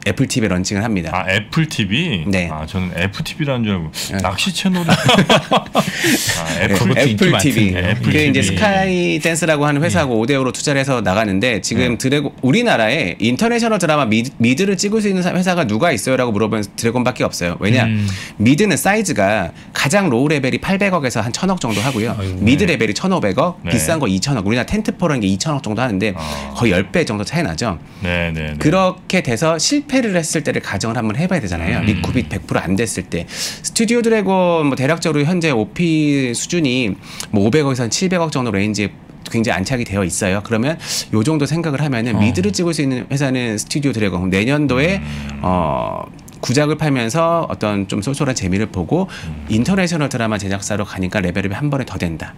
애플 TV에 launching을 합니다. 아 애플 TV? 네. 아 저는 FTV라는 줄 알고 네. 낚시 채널. 아, 애플, 네, 애플 TV. 네, 애플 그게 이제 스카이 댄스라고 하는 회사하고 네. 5대5로 투자를 해서 나가는데 지금 네. 드래곤 우리나라에 international 드라마 미, 미드를 찍을 수 있는 회사가 누가 있어요라고 물어보면 드래곤밖에 없어요. 왜냐 음. 미드는 사이즈가 가장 low level이 800억에서 한 1000억 정도 하고요. 아이고, mid level이 1,500억, 비싼 거 2,000억. 우리나라 tentpole이라는 게 2,000억 정도 하는데 아. 거의 10배 정도 차이 나죠. 네. 그렇게 돼서 실패 실패를 했을 때를 가정을 한번 해봐야 되잖아요. 음. recoup이 100%안 됐을 때 스튜디오 드래곤 뭐 대략적으로 현재 OP 수준이 뭐 500억에서 한 700억 정도 range에 굉장히 안착이 되어 있어요. 그러면 요 정도 생각을 하면은 어. 미드를 찍을 수 있는 회사는 스튜디오 드래곤 내년도에 음. 어 구작을 팔면서 어떤 좀 쏠쏠한 재미를 보고 음. international 드라마 제작사로 가니까 level up이 한 번에 더 된다.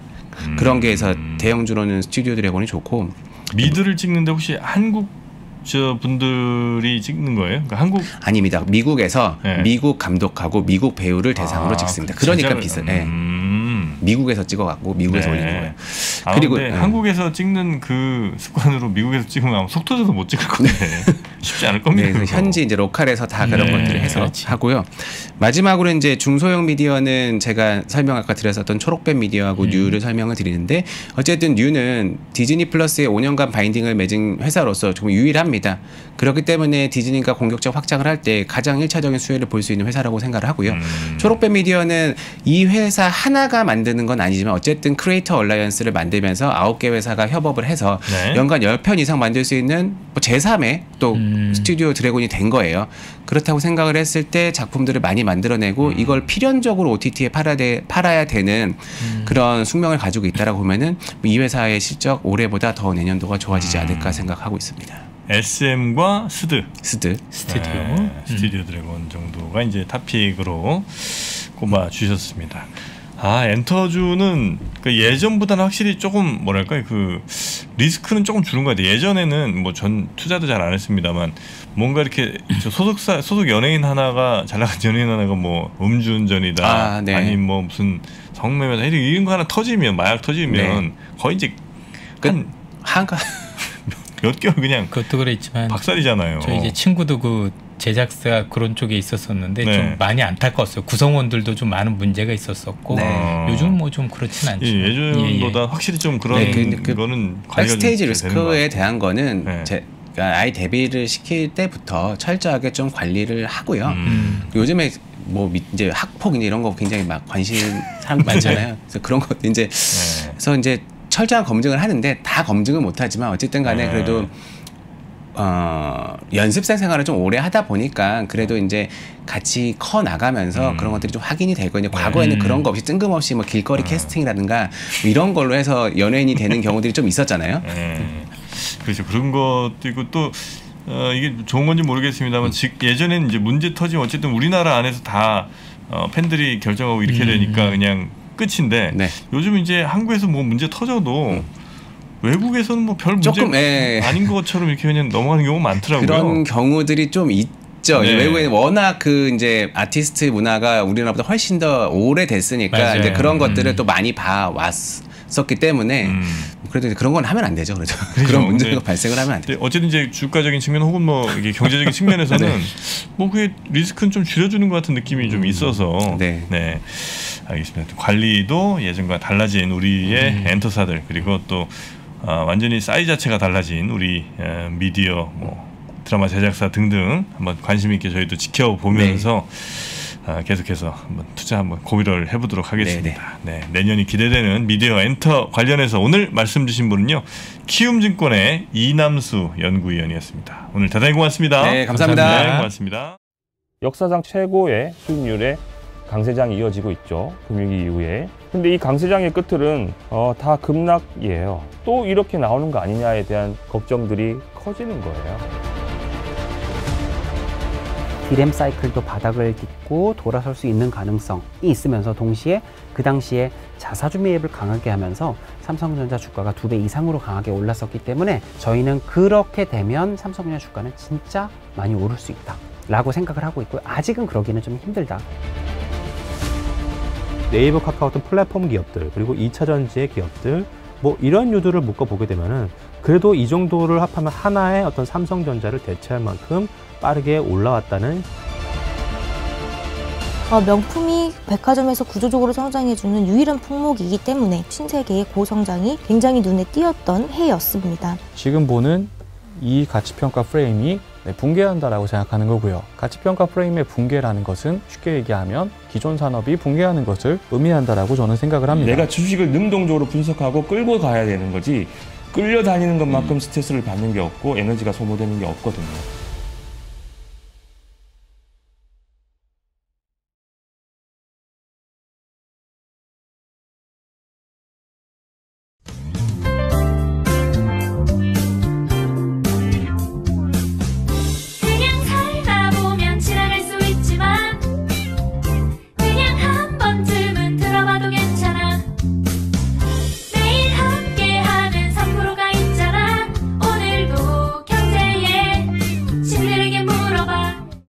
음. 그런 게 해서 대형주로는 스튜디오 드래곤이 좋고 미드를 찍는데 혹시 한국 저 분들이 찍는 거예요? 그러니까 한국 아닙니다. 미국에서 네. 미국 감독하고 미국 배우를 대상으로 아, 찍습니다. 그러니까 비싸. 음. 네. 미국에서 찍어갖고 미국에서 네. 올리는 거예요. 아, 그리고 네. 한국에서 찍는 그 습관으로 미국에서 찍으면 속 터져서 못 찍을 건데 쉽지 않을 겁니다. 네, 현지 이제 로컬에서 다 그런 네. 것들을 해서 그렇지. 하고요. 마지막으로 이제 중소형 미디어는 제가 설명 아까 드렸었던 초록뱀 미디어하고 음. 뉴를 설명을 드리는데 어쨌든 뉴는 디즈니 플러스의 5년간 바인딩을 맺은 회사로서 좀 유일합니다. 그렇기 때문에 디즈니가 공격적 확장을 할 때 가장 일차적인 수혜를 볼 수 있는 회사라고 생각을 하고요. 음. 초록뱀 미디어는 이 회사 하나가 만 드는 건 아니지만 어쨌든 creator alliance를 만들면서 아홉 개 회사가 협업을 해서 네. 연간 열 편 이상 만들 수 있는 뭐 제3의 또 음. 스튜디오 드래곤이 된 거예요. 그렇다고 생각을 했을 때 작품들을 많이 만들어내고 음. 이걸 필연적으로 OTT에 팔아야, 돼, 팔아야 되는 음. 그런 숙명을 가지고 있다라고 보면은 이 회사의 실적 올해보다 더 내년도가 좋아지지 않을까 음. 생각하고 있습니다. SM과 스드. 스드. 스튜디오. 네, 스튜디오 드래곤 정도가 이제 top pick으로 꼽아 주셨습니다. 아 엔터주는 그 예전보다는 확실히 조금 뭐랄까요 그 리스크는 조금 줄은 것 같아요. 예전에는 뭐 전 투자도 잘 안 했습니다만 뭔가 이렇게 소속사 소속 연예인 하나가 잘 나간 연예인 하나가 뭐 음주운전이다 아, 네. 아니 뭐 무슨 성매매다 이런 거 하나 터지면 마약 터지면 네. 거의 이제 한 한가 몇 개월 그냥 그것도 그랬지만 박살이잖아요. 저 이제 친구도 그 제작사 그런 쪽에 있었었는데 네. 좀 많이 안타까웠어요. 구성원들도 좀 많은 문제가 있었었고 네. 요즘 뭐 좀 그렇진 않죠. 예, 예전보다 예, 예. 확실히 좀 그런 네, 그, 그 거는 백스테이지 리스크에 대한 거는 네. 제, 그러니까 아이 데뷔를 시킬 때부터 철저하게 좀 관리를 하고요. 음. 요즘에 뭐 이제 학폭 이런 거 굉장히 막 관심 사람 많잖아요. 그래서 그런 것 이제 네. 그래서 이제 철저한 검증을 하는데 다 검증은 못하지만 어쨌든 간에 네. 그래도 어, 연습생 생활을 좀 오래 하다 보니까 그래도 이제 같이 커 나가면서 음. 그런 것들이 좀 확인이 되거든요. 과거에는 음. 그런 거 없이 뜬금없이 뭐 길거리 음. 캐스팅이라든가 뭐 이런 걸로 해서 연예인이 되는 경우들이 좀 있었잖아요. 네. 그렇죠. 그런 것도 있고 또 어, 이게 좋은 건지 모르겠습니다만 즉 예전에는 이제 문제 터지면 어쨌든 우리나라 안에서 다 어, 팬들이 결정하고 이렇게 음. 되니까 그냥 끝인데 네. 요즘 이제 한국에서 뭐 문제 터져도 음. 외국에서는 뭐 별 문제 조금, 예. 아닌 것처럼 이렇게 그냥 넘어가는 경우가 많더라고요. 그런 경우들이 좀 있 죠. 네. 외국에는 워낙 그 이제 아티스트 문화가 우리나라보다 훨씬 더 오래 됐으니까 이제 그런 것들을 음. 또 많이 봐왔었기 때문에 음. 그래도 그런 건 하면 안 되죠. 그래서 그렇죠. 그런 문제가 발생을 하면 안 돼요. 어쨌든 이제 주가적인 측면 혹은 뭐 이게 경제적인 측면에서는 네. 뭐 그게 리스크는 좀 줄여주는 것 같은 느낌이 좀 음. 있어서 네. 네. 알겠습니다. 관리도 예전과 달라진 우리의 음. 엔터사들 그리고 또 어, 완전히 사이즈 자체가 달라진 우리 에, 미디어 뭐 드라마 제작사 등등 한번 관심 있게 저희도 지켜보면서 네. 어, 계속해서 한번 투자 한번 고민을 해보도록 하겠습니다. 네, 네. 네, 내년이 기대되는 미디어 엔터 관련해서 오늘 말씀 주신 분은요 키움증권의 이남수 연구위원이었습니다. 오늘 대단히 고맙습니다. 네, 감사합니다. 감사합니다. 네, 고맙습니다. 역사상 최고의 수익률에 강세장이 이어지고 있죠. 금융위기 이후에. 근데 이 강세장의 끝들은 어, 다 급락이에요. 또 이렇게 나오는 거 아니냐에 대한 걱정들이 커지는 거예요. 디램 사이클도 바닥을 딛고 돌아설 수 있는 가능성이 있으면서 동시에 그 당시에 자사주 매입을 강하게 하면서 삼성전자 주가가 두 배 이상으로 강하게 올랐었기 때문에 저희는 그렇게 되면 삼성전자 주가는 진짜 많이 오를 수 있다 라고 생각을 하고 있고요 아직은 그러기는 좀 힘들다 네이버 카카오톡 플랫폼 기업들 그리고 2차 전지의 기업들 뭐 이런 유두를 묶어보게 되면은 그래도 이 정도를 합하면 하나의 어떤 삼성전자를 대체할 만큼 빠르게 올라왔다는 어, 명품이 백화점에서 구조적으로 성장해주는 유일한 품목이기 때문에 신세계의 고성장이 굉장히 눈에 띄었던 해였습니다. 지금 보는 이 가치평가 프레임이 네, 붕괴한다라고 생각하는 거고요. 가치평가 프레임의 붕괴라는 것은 쉽게 얘기하면 기존 산업이 붕괴하는 것을 의미한다라고 저는 생각을 합니다. 내가 주식을 능동적으로 분석하고 끌고 가야 되는 거지 끌려다니는 것만큼 음. 스트레스를 받는 게 없고 에너지가 소모되는 게 없거든요.